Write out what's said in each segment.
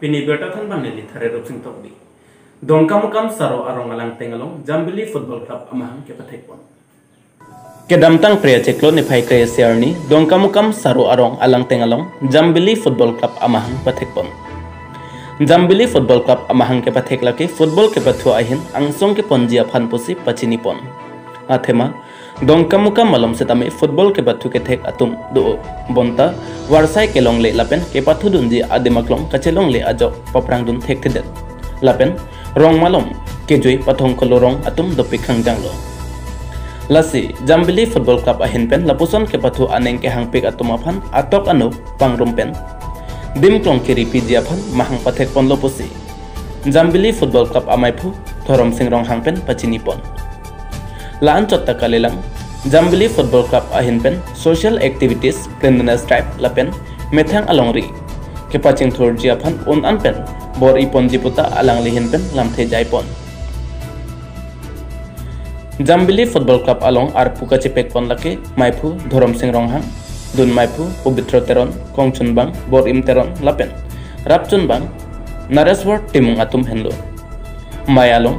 pini berta than bang nili thare rop sing tok di dongkam kam saro arong alang tengalong jambili football club amahang ke pathek pon kedam tang priya cheklo ni phai kre siarni dongkam kam saro arong alang tengalong jambili football club amahang pathek pon jambili football club amahang ke pathek lake football ke pathu ahin angsong ke ponjia phan pusi pachini pon athema dongkamuka malam setame football ke batu ke thek atum do bonta. Warsai ke long le lapen ke pathu dun ji ademaklong kachelong le ajo paprang dun thek thedet lapen rong malom ke joi pathong ko rong atum do pikhang janglo lasi jambili football club ahin pen lapuson ke pathu aneng ke hangpik atum aphan atok anu pangrum pen. Dim klong ke ripi ji aphan mahang pathek pon lopusi jambili football club amaiphu thorom sing rong hangpen pachini pon Lan Chottakalam, Jambili Football Club Ahinpen, Social Activities, Cleanliness Tribe Lapen, Methang Alongri, Kepaching Thor Jiapan Un Anpen, Bor Ipon Jiputa Alang Lihinpen Lamthe Jaipon. Jambili football club Along আর পুকাচি পেকপন লাকে মাইফু ধরম সিং রংহাং দুন মাইফু পবিত্র তেরন কংচুনবাং বর ইম তেরন লাপেন রাপচুনবাং নারেশবর টিমুং আতুম হেনলো মাই আলং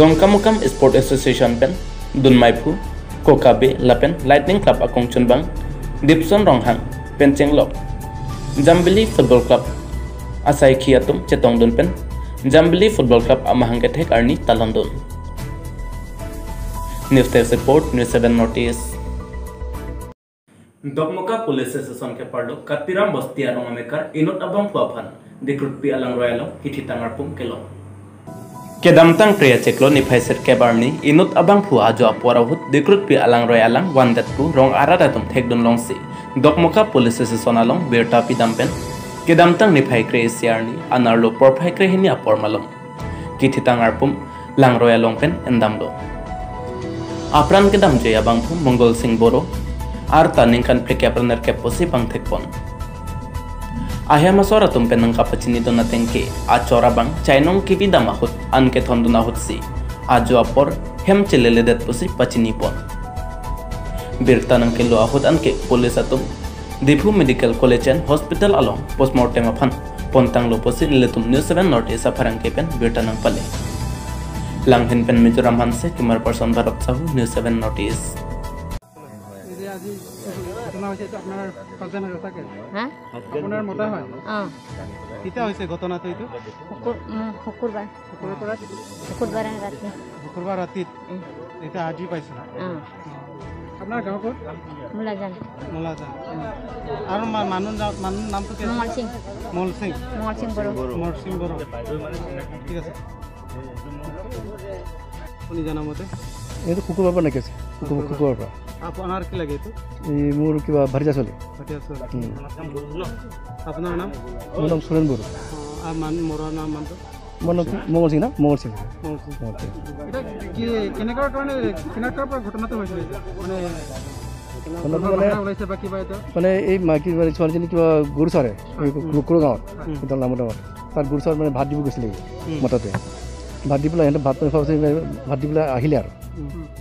দংকামুকাম স্পোর্ট এসোসিয়েশন পেন Dunmaipu, Kokabe, Lapen, Lightning Club Akong Chunbang, Dipson Ronghang, Pencheng Lok, Jambili Football Club, Asai Kiatum Chetong Dunpen, Jambili Football Club Amahangetek Arni Talandun. News desk report news seven notice Dumka police station के पार्लो कातिराम बस्तिया रंगमेकर इनोट अबम फुआफान दिक्रुत पी अलंग रॉयल किथि तांगारपुम केलो kedamtang priya ceklo ni phaiset kebarni inut abang phu ajo aporahut dikrut pi alang roy alang wandat ku rong arada tum thekdun longsi dokmoka police station along berta pi dampen kedamtang ni phai kre siarni anarlo por phai kre hini apor malom kithitang arpum lang roy along pen endamlo apran kedam je abang phu mongol sing boro. Ar taning kan plek apraner ke posi pang thekpon आहम सोरा तुम पे नंका पचनी दो नतें के आ चोरा बंग चाइनों की भी दमा हुत अन के ना हुत सी आ जो अपर हेम चले ले देत पुसी पचनी पोन बिरता नंके लो आहुत अन पुलिस तुम Diphu medical college and hospital along postmortem अपन पोंतांग लो पुसी निले तुम न्यूज़ सेवन नोट ऐसा फरंग के पेन बिरता नंग पले लंग पेन मिजोरम हंसे किमर पर्सन भरत सहु न्यूज़ सेवन नोटिस ঘটনা হৈছে এইটো আপোনাৰ কাজিয়া নগৰ থাকে আপোনাৰ মতা হয়। কেতিয়া হৈছে ঘটনাটো এইটো? শুকুৰবাৰ। শুকুৰবাৰ শুকুৰবাৰ ৰাতি। শুকুৰবাৰ ৰাতিত? এতিয়া আজি পাইছে। আপোনাৰ গাঁও ক'ত? মূলাজান। মলাজান। আৰু মা- মানুহ যা- মানুহ নামটো কি মঙল সিং। মল সিং। মঙল সিং বড়ো। মৰ সিং বড়ো। ঠিক আছে। আপুনি জনামতে এইটো শুকুৰবাৰ পৰা নাকি আছে? শুকুৰ শুকুৰবাৰ পৰা আপোনাৰ কি লাগে এইটো এই মোৰ কিবা ভাটিয়া চোলা। আপোনাৰ নাম মোৰ নাম সুৰেণ বড়ো মানুহ মৰাৰ নাম মোৰ নাম মঙল সিং না মঙল সিং কেনেকুৱা কাৰণে কেনেকুৱা পৰা ঘটনাটো হৈছিলে? মানে এই মাইকী ছোৱালীজনী কিবা গৰু চৰে এই কুকুৰ গাঁৱত একদম নামৰ নামত তাত গৰু চৰত মানে ভাত দিব গৈছিলে মতাটোৱে ভাত দি পেলাই সিহঁতে ভাত পানী পিছত ভাত দি পেলাই আহিলে আৰু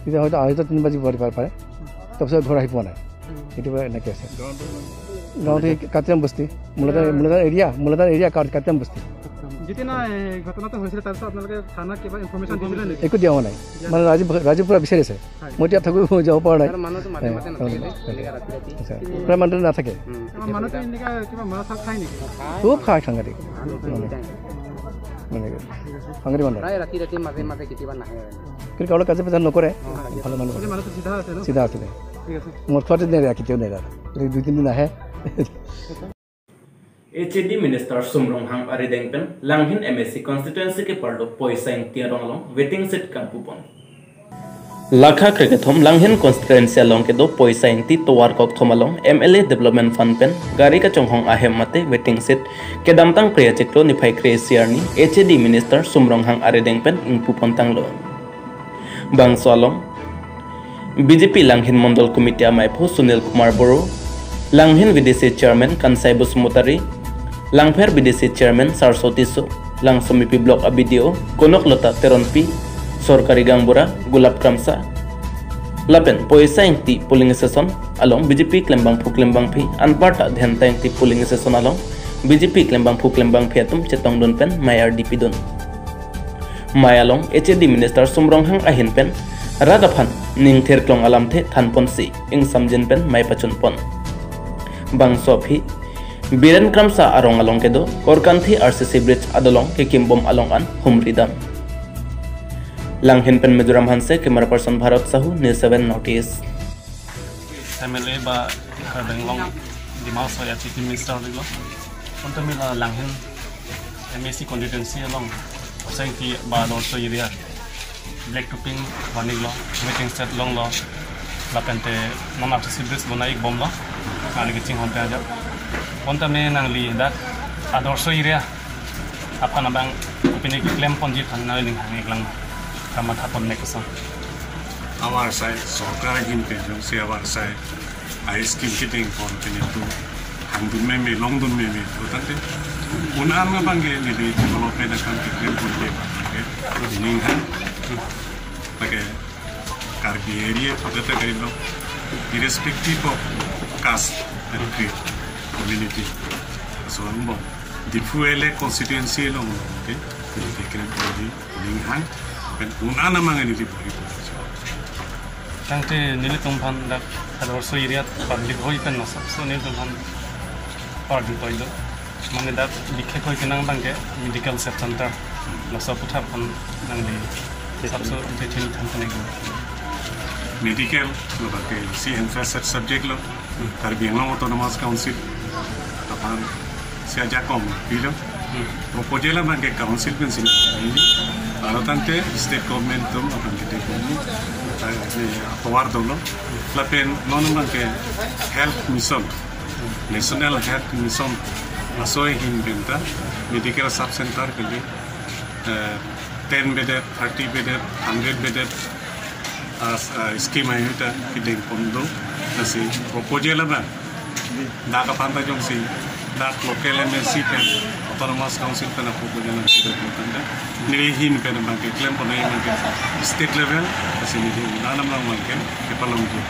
তেতিয়া হয়তো আঢ়ৈটা তিনি বাজি পাৰি পাৰে তাৰপিছত ঘৰ আহি পোৱা নাই। সেইটো এনেকৈ আছে। গাঁৱত সেই কাটিৰাম বস্তি মূলতান মূলতান এৰিয়া মূলতান এৰিয়া কাটিৰাম বস্তি। একো দিয়া হোৱা নাই। মানে ৰাজীৱ ৰাজীৱ পূৰা বিচাৰিছে মই এতিয়া থাকোঁ যাব পৰা নাই। প্ৰায় মানুহটো নাথাকে। খুব খাই সাংঘাতিক। এইচএডি মিনিষ্টাৰ চুমৰং হাং আৰি ডেংপেন লাংহিন এম এছ চি কনষ্টিটুৱেঞ্চি কে পাৰ্লো পইচা ইং টিয়া ৰং লং ৱেটিং চিট কাম পুপন Lakha kriketom langhen constituency ke do poisa inti towar kok thomalong MLA development fund pen. Gari ka ahem mate waiting seat. Ke damtang kriya chekto nipai kriya siar ni. Minister sumrong hang are pen ingpu pontang lo. BJP langhen mondol committee amai pu Kumar Boru langhen VDC chairman Kansai Busumutari langfer VDC chairman Sarsotiso langsung mipi blog abidio konok lota Teronpi Sorkari Gangbura Gulab Kramsa Lapen Poisa Ingti Polling Session along BJP Klembang Pu Klembang Pi Anparta Dhenta Ingti Polling Session along BJP klembang phu klembang phiatum chetong dun pen mayar DP dun mayalong HAD minister sumrong hang ahin pen radaphan ning ther klong alam the than pon si ing samjin pen mai pachun pon bang sofi biren kramsa arong along kedo korkanthi RCC bridge adolong ke kimbom along an humridam लांघेनपेन Mizoram हांसे camera person Bharat Sahu news seven north east MLA बा बेंगलों दिमाग सो या chief minister दिलो उन तो मिला लांघेन MSc constituency along. उसे की बा north so area black to pink warning low meeting set लोंग लो लापेंटे नॉन ऑफिसियल बिस बनाई बम लो आलिगे चिंग होते आजा उन तो मैं नंगली दा। Adarsh area apa nabang kupini klem ponji panna ling ढक्कामा थापनिएको छ आभार साय सरकार किमते जुन चाहिँ आभार साय आइस किम कि दिन फ़ोन हामी मेमे लङदुन मेमे थियो उनीहरूमा बाङ्गे मैले डेभलपमेन्ट कन्ट्री निहान लगे कार्बि एरिए फगत गरिब irrespective of caste and group community सो डिफु एले कन्स्टिटुएन्सी लङ्गे देखेर निहाङ ben unana mangani di bori Tangte nili tumpan dak ador so area public hoi pen nasa so nili tumpan party toido mane dak likhe koi kenang bangke medical center nasa putha pon nang di sabso te thil tham tane go medical lo bake si infrastructure subject lo Karbiang Autonomous Council tapan si aja kom pilo proposal man ke council pen sin ini government tum apan kita ini apawar dolo lapen non man ke health mission national health mission asoy hin benta medical sub center ke liye 10 bedded 30 bedded 100 bedded as that local MLC pen, autonomous council pen apa pun yang kita lakukan dan nirehin pen mereka klaim pun yang mereka state level kesini dia nanam nama mereka kepala mungkin.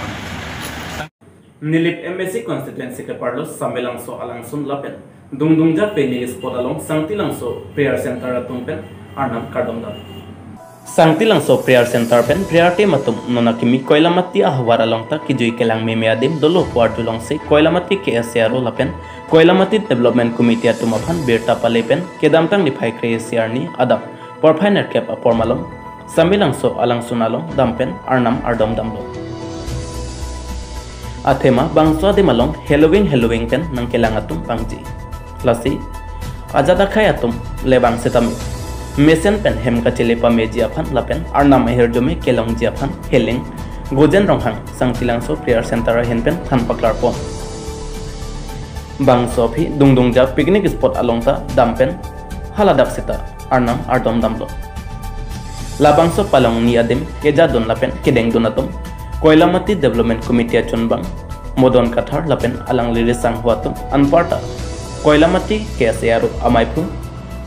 Nilip MSC constituency ke parlo samelang so alang sun lapen dung dung ja pe ni spot along sangti lang so prayer center atung pen arnam kardong dan. Sangtilang so prayer center pen prayer te matum nona kimi koilamati ahwara longta kijui kelang meme adim dolo kwartu long se koilamati ke SRO lapen koilamati development committee atumaphan berta pale pen kedamtang ni phai kre SR ni adap porphainer kep apormalom sambilang so alang sunalom dampen arnam ardom damlo athema bangso adimalong halloween halloween ten nang kelangatum pangji lasi ajada khayatum lebang setami মেসেন পেন হেমকাচেলেপা মেজিয়াফান লাপেন আর না মেহের জমি কেলং জিয়াফান হেলিং গোজেন রংহাং সাংচিলাংসো প্রেয়ার সেন্টার হেনপেন থানপাকলার পন বাং সফি দুংদুংজা পিকনিক স্পট আলংতা দামপেন হালা ডাকসেতা আর নাম আর দম দামলো লাবাংস পালং নিয়াদেম কেজা দন লাপেন কেডেং দোনাতম কয়লামাতি ডেভেলপমেন্ট কমিটি চনবাং মদন কাঠার লাপেন আলাংলিরে সাংহুয়াতম আনপার্টা কয়লামাতি কেসে আরও আমাইফু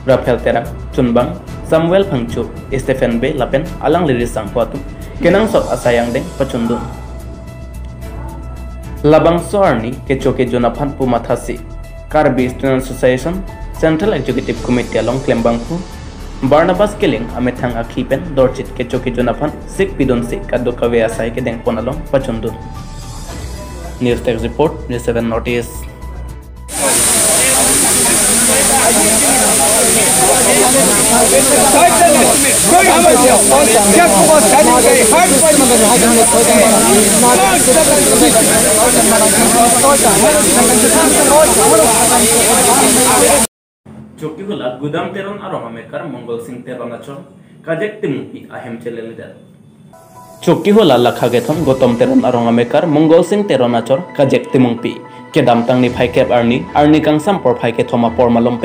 Rafael Terang Chunbang, Samuel Pangchuk, Stephen B. Lapen, alang liris sang puatu, kenang sok asayang deng pacundung. Labang Soarni ke choke Jonapan Pumathasi, Karbi Student Association, Central Executive Committee along Klembangpu, Barnabas Killing amethang akhipen dorchit ke choke Jonapan Sik Pidon Sik kadu kawe asay ke deng ponalong pacundung. News Tech Report, News 7 Notice. Hula gudam teron arong amekar Mongol Singh teron achon kajek timupi ahem chelelidar চকি হলা লাখা গেথন গতম তেরন আরং আমেকার মঙ্গল সিং তেরন আচর কাজেক তিমংপি কেদাম তাংনি ফাইকেব আর্নি আর্নি কাংসাম পর ফাইকে থমা পরমালম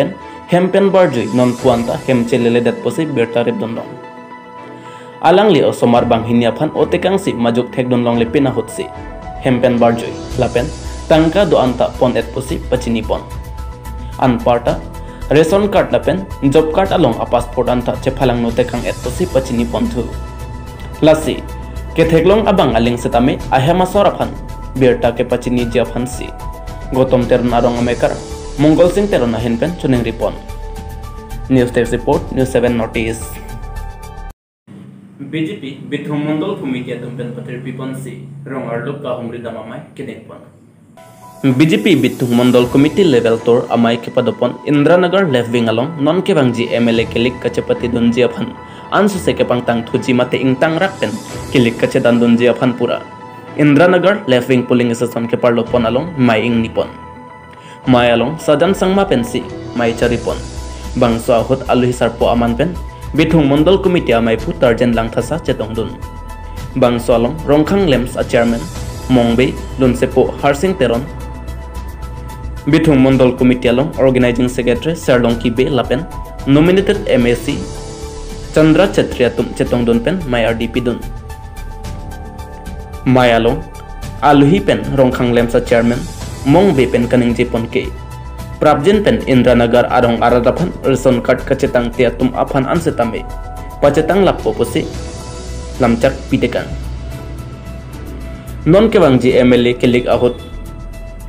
hempen Hempenbarjoy non puanta hem cheleledat posi bertarib dondong. Alang le osomar bang hiniapan o tekang si majuk tek dondong le pinahot hempen Hempenbarjoy lapen tangka do anta pon et posi pachini pon. An parta ration card লাপেন job card আলং আ passport আন্তা চেফালাং নোতে কাং এত সি পাচিনি পন্থু lassi কেথেকলং abang aling setame আহেমা সরাফান বেরটা কে পাচিনি জিয়াফান সি গতম তের নারং আমেকার মংগল সিং তেরন আহেন পেন চুনিং Ripon news desk report news north east BJP বিথম মন্ডল ভূমিকা দুমপেন পথের বিপন্সি রঙার লোক কাহমরি দামামাই কেনেক পন বিজেপি বিথুং মন্ডল কমিটি লেভেল তোর আমাই কেপাদপন ইন্দ্রানগর লেফট উইং আলং নন কেবাংজি এমএলএ কেলিক কাচেপতি দুনজিয়া ফান আনসুসে কেপাং তাং থুজি মাতে ইংতাং রাখপেন কেলিক কাচে দান দুনজিয়া ফান পুরা Indranagar left wing polling station কেপার লোপন আলং মাই ইং নিপন মাই আলং সাজান সাংমা পেনসি মাই চারিপন বাংসো আহুত আলু হিসার পো আমান পেন বিথুং মন্ডল কমিটি আমাই ফু টার্জেন লাংথাসা চেতং দুন বাংসো আলং রংখাং লেমস আ chairman মংবেই লুনসেপো হারসিং তেরন বিথুং Mondal committee Along organising secretary সারলং কিবে লাপেন nominated M A C Chandra Chetria তুম চেতং দুন পেন মাই আর ডি পি দুন মাই আলং আলুহি পেন রংখাং লেমসা চেয়ারম্যান মং বে পেন কানিং জেপন কে প্রাবজেন পেন ইন্দ্রানগর আরং আরাদাফান রেশন কার্ড কাচেতাং তিয়া তুম Affan আনসেতামে পাচেতাং লাপ্পো পসে lamcak pitekan non kebang ji MLA kelik ahut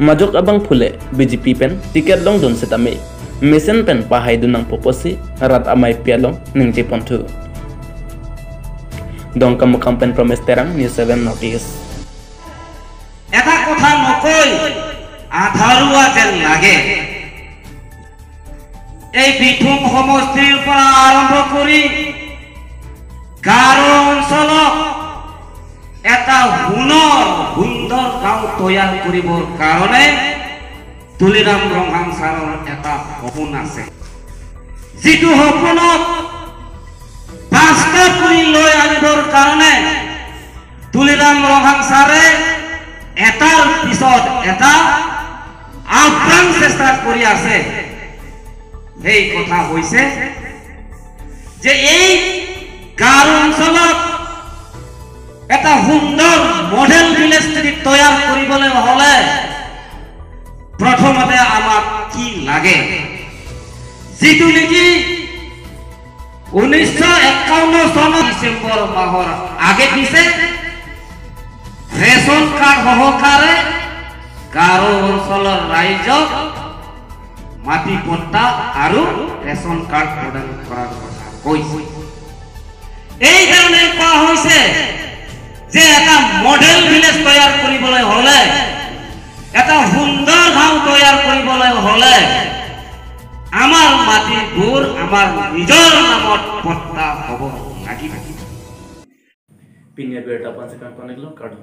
majok abang phule BJP pen tiket long don setame mesen pen pahai dunang poposi rat amai pialong ning je pontu dong kamu kampen promes terang news 7 notice এটা কথা নকৈ আধাৰুৱা যেন লাগে। এই বিথুম সমষ্টিৰ পৰা আৰম্ভ কৰি গাৰো অঞ্চলক এটা সোণৰ সুন্দৰ গাঁও তৈয়াৰ কৰিবৰ কাৰণে তুলিৰাম ৰঙাং ছাৰৰ এটা সপোন আছে। যিটো সপোনক বাস্তৱ কৰি লৈ আনিবৰ কাৰণে তুলিৰাম ৰঙাং ছাৰে এটাৰ পিছত এটা আপ্ৰাণ চেষ্টা কৰি আছে। সেই কথা হৈছে যে এই গাঁও অঞ্চলত এটা সুন্দৰ মডেল ভিলেজ যদি তৈয়াৰ কৰিবলৈ হ'লে প্ৰথমতে আমাক কি লাগে? যিটো নেকি ঊনৈছশ একাৱন্ন চনৰ ডিচেম্বৰ মাহৰ আগে পিছে ৰেচন কাৰ্ড সহকাৰে গাৰো অঞ্চলৰ ৰাইজক মাটি পট্টা আৰু ৰেচন কাৰ্ড প্ৰদান কৰাৰ কথা কৈছে। এইকাৰণে কোৱা হৈছে যে এটা মডেল ভিলেজ তৈয়াৰ কৰিবলৈ হ'লে এটা সুন্দৰ গাঁও তৈয়াৰ কৰিবলৈ হ'লে আমাৰ মাটিবোৰ আমাৰ নিজৰ নামত পট্টা হ'ব লাগিব। Berita pan sekarang konek lo kado